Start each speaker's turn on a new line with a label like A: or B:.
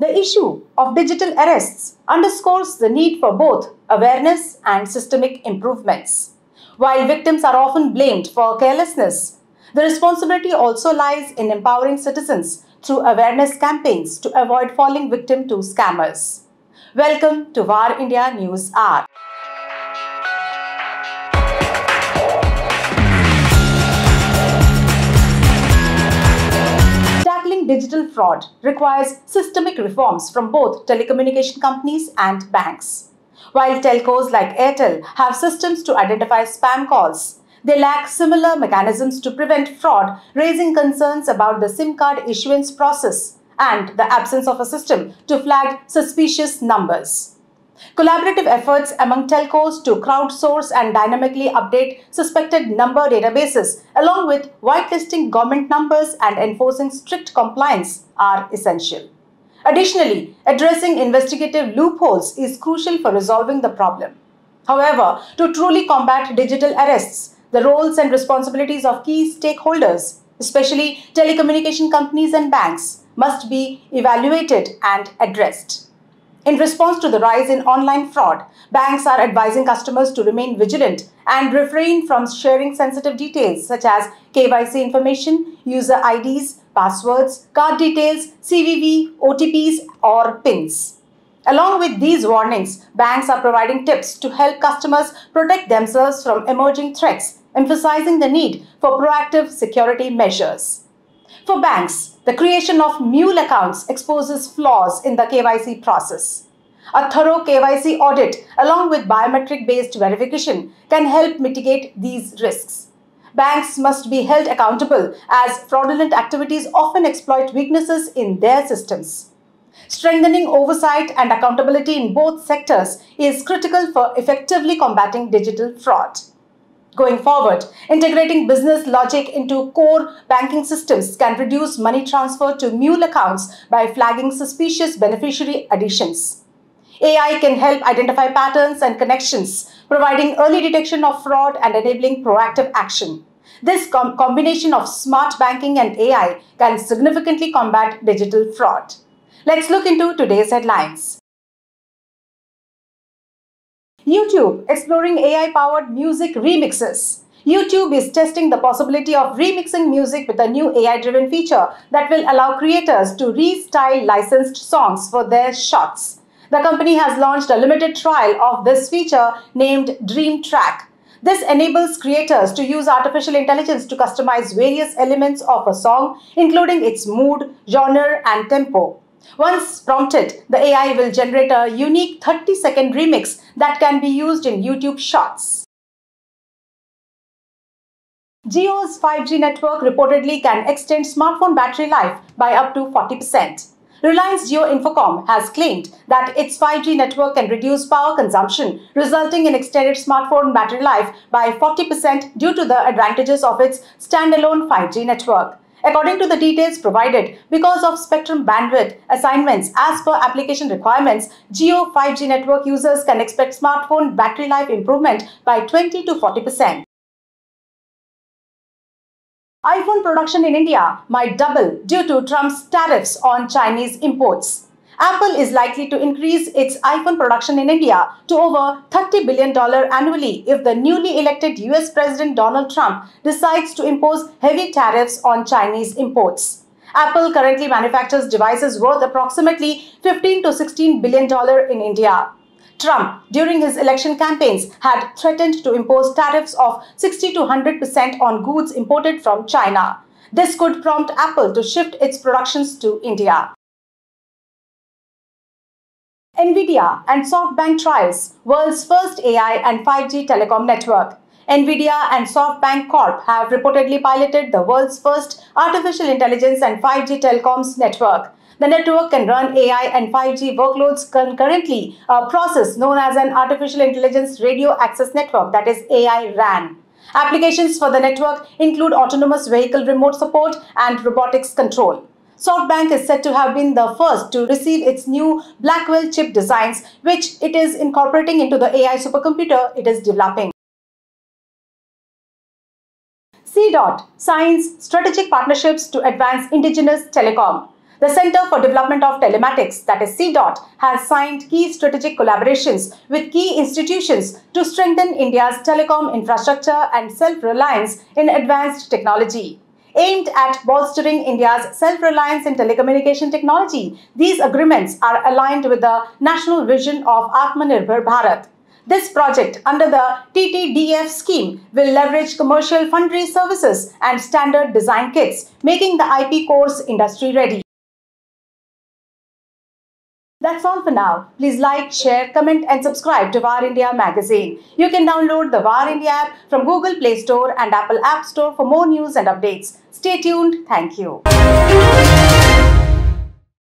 A: The issue of digital arrests underscores the need for both awareness and systemic improvements. While victims are often blamed for carelessness, the responsibility also lies in empowering citizens through awareness campaigns to avoid falling victim to scammers. Welcome to VAR India News Hour. Digital fraud requires systemic reforms from both telecommunication companies and banks. While telcos like Airtel have systems to identify spam calls, they lack similar mechanisms to prevent fraud, raising concerns about the SIM card issuance process and the absence of a system to flag suspicious numbers. Collaborative efforts among telcos to crowdsource and dynamically update suspected number databases, along with whitelisting government numbers and enforcing strict compliance, are essential. Additionally, addressing investigative loopholes is crucial for resolving the problem. However, to truly combat digital arrests, the roles and responsibilities of key stakeholders, especially telecommunication companies and banks, must be evaluated and addressed. In response to the rise in online fraud, banks are advising customers to remain vigilant and refrain from sharing sensitive details such as KYC information, user IDs, passwords, card details, CVV, OTPs, or PINs. Along with these warnings, banks are providing tips to help customers protect themselves from emerging threats, emphasizing the need for proactive security measures. For banks, the creation of mule accounts exposes flaws in the KYC process. A thorough KYC audit along with biometric based verification can help mitigate these risks. Banks must be held accountable as fraudulent activities often exploit weaknesses in their systems. Strengthening oversight and accountability in both sectors is critical for effectively combating digital fraud. Going forward, integrating business logic into core banking systems can reduce money transfer to mule accounts by flagging suspicious beneficiary additions. AI can help identify patterns and connections, providing early detection of fraud and enabling proactive action. This com combination of smart banking and AI can significantly combat digital fraud. Let's look into today's headlines. YouTube exploring AI powered music remixes. YouTube is testing the possibility of remixing music with a new AI driven feature that will allow creators to restyle licensed songs for their Shorts. The company has launched a limited trial of this feature named Dream Track. This enables creators to use artificial intelligence to customize various elements of a song, including its mood, genre, and tempo. Once prompted, the AI will generate a unique 30 second remix that can be used in YouTube Shorts. Jio's 5G network reportedly can extend smartphone battery life by up to 40%. Reliance Jio Infocom has claimed that its 5G network can reduce power consumption, resulting in extended smartphone battery life by 40% due to the advantages of its standalone 5G network. According to the details provided, because of spectrum bandwidth assignments as per application requirements, Jio 5G network users can expect smartphone battery life improvement by 20 to 40%. iPhone production in India might double due to Trump's tariffs on Chinese imports. Apple is likely to increase its iPhone production in India to over $30 billion annually if the newly elected US President Donald Trump decides to impose heavy tariffs on Chinese imports. Apple currently manufactures devices worth approximately 15 to 16 billion dollar in India. Trump, during his election campaigns, had threatened to impose tariffs of 60 to 100% on goods imported from China. This could prompt Apple to shift its productions to India. NVIDIA and SoftBank trials world's first AI and 5G telecom network. NVIDIA and SoftBank Corp have reportedly piloted the world's first artificial intelligence and 5G telecoms network. The network can run AI and 5G workloads concurrently, a process known as an Artificial Intelligence Radio Access Network, that is AI RAN. Applications for the network include autonomous vehicle remote support and robotics control. SoftBank is said to have been the first to receive its new Blackwell chip designs, which it is incorporating into the AI supercomputer it is developing. CDOT signs strategic partnerships to advance indigenous telecom. The Center for Development of Telematics, that is CDOT, has signed key strategic collaborations with key institutions to strengthen India's telecom infrastructure and self-reliance in advanced technology. Aimed at bolstering India's self-reliance in telecommunication technology, these agreements are aligned with the national vision of Atmanirbhar Bharat. This project under the TTDF scheme will leverage commercial foundry services and standard design kits, making the IP cores industry ready. That's all for now. Please like, share, comment and subscribe to VAR India magazine. You can download the VAR India app from Google Play Store and Apple App Store for more news and updates. Stay tuned. Thank you.